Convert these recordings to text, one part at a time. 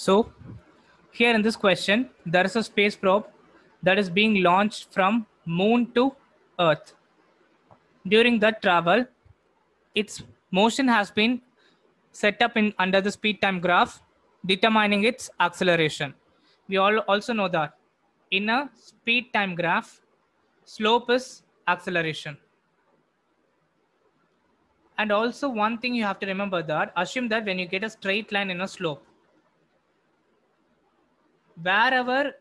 So here in this question, there is a space probe that is being launched from moon to earth. During that travel, its motion has been set up in under the speed time graph, determining its acceleration. We all also know that in a speed time graph, slope is acceleration. And also one thing you have to remember that assume that when you get a straight line in a slope, wherever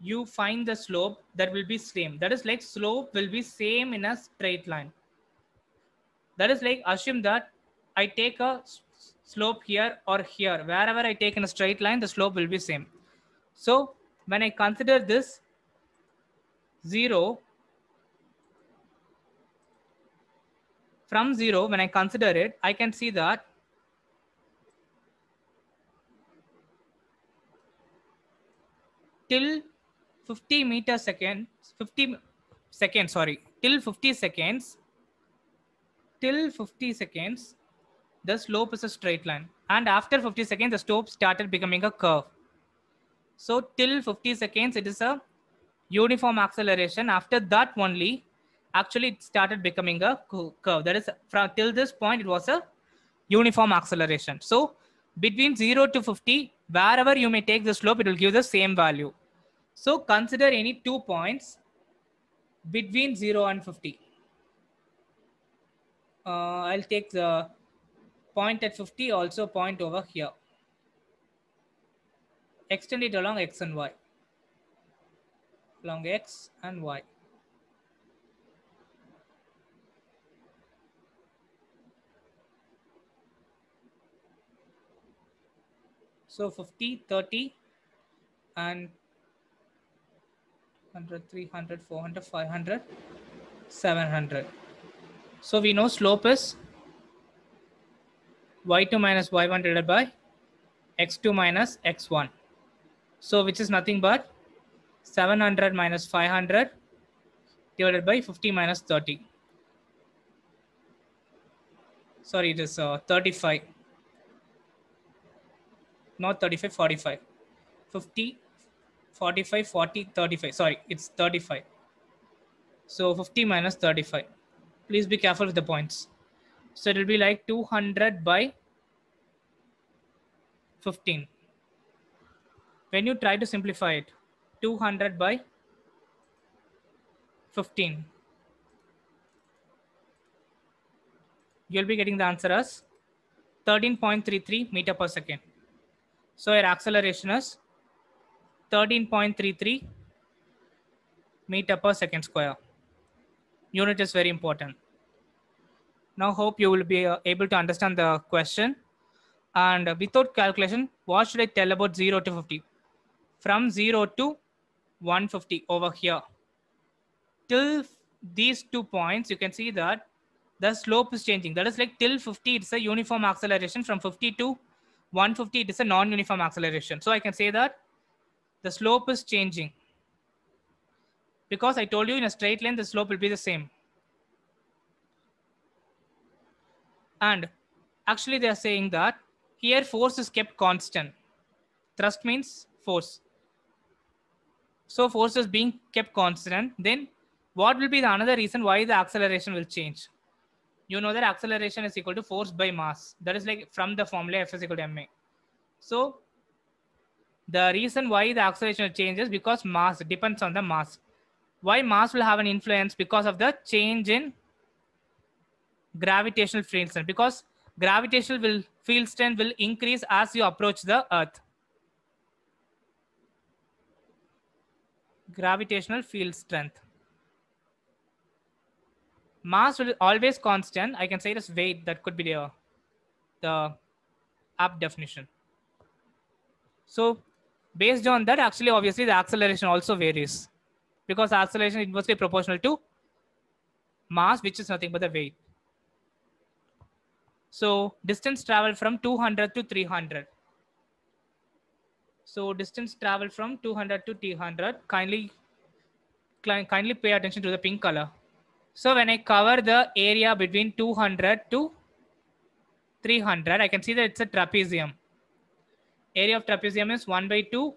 you find the slope that will be same. That is like slope will be same in a straight line. That is like assume that I take a slope here or here. Wherever I take in a straight line, the slope will be same. So when I consider this zero, from zero, when I consider it, I can see that till 50 meter second, 50 seconds, sorry, till 50 seconds, till 50 seconds, the slope is a straight line. And after 50 seconds, the slope started becoming a curve. So till 50 seconds, it is a uniform acceleration. After that only, actually it started becoming a curve. That is from till this point, it was a uniform acceleration. So between 0 to 50, wherever you may take the slope, it will give the same value. So consider any two points between 0 and 50. Uh, I'll take the point at 50, also point over here. Extend it along x and y. Along x and y. So 50, 30, and 100, 300, 400, 500, 700. So we know slope is y2 minus y1 divided by x2 minus x1. So which is nothing but 700 minus 500 divided by 50 minus 30. Sorry, it is uh, 35. Not 35, 45. 50 45, 40, 35. Sorry, it's 35. So 50 minus 35. Please be careful with the points. So it will be like 200 by 15. When you try to simplify it, 200 by 15. You'll be getting the answer as 13.33 meter per second. So your acceleration is 13.33 meter per second square. Unit is very important. Now hope you will be uh, able to understand the question. And without calculation, what should I tell about 0 to 50? From 0 to 150 over here. Till these two points, you can see that the slope is changing. That is like till 50, it's a uniform acceleration. From 50 to 150, it is a non-uniform acceleration. So I can say that the slope is changing. Because I told you in a straight line, the slope will be the same. And actually they are saying that here force is kept constant. Thrust means force. So force is being kept constant. Then what will be the another reason why the acceleration will change? You know that acceleration is equal to force by mass. That is like from the formula F is equal to ma. So the reason why the acceleration changes because mass depends on the mass. Why mass will have an influence because of the change in gravitational field strength because gravitational will, field strength will increase as you approach the earth. Gravitational field strength. Mass will always constant. I can say as weight. That could be the, the apt definition. So based on that, actually, obviously, the acceleration also varies because acceleration is inversely proportional to mass, which is nothing but the weight. So distance travel from 200 to 300. So distance travel from 200 to 300. Kindly, kindly pay attention to the pink color. So when I cover the area between 200 to 300, I can see that it's a trapezium. Area of trapezium is 1 by 2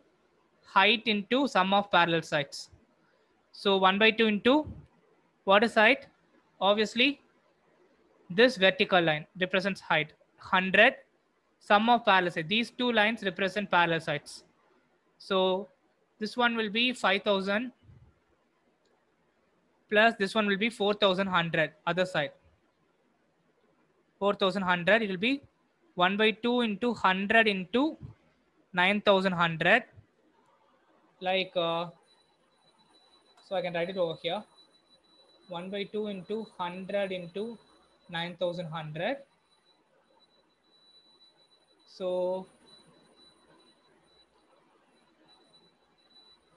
height into sum of parallel sides. So 1 by 2 into what is height? Obviously, this vertical line represents height 100 sum of parallel sides. These two lines represent parallel sides. So this one will be 5000 plus this one will be 4100 other side. 4100 it will be 1 by 2 into 100 into 9100 like uh, so I can write it over here 1 by 2 into 100 into 9100 so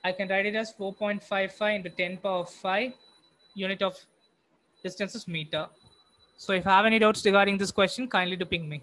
I can write it as 4.55 into 10 power 5 unit of distance is meter. So if you have any doubts regarding this question, kindly to ping me.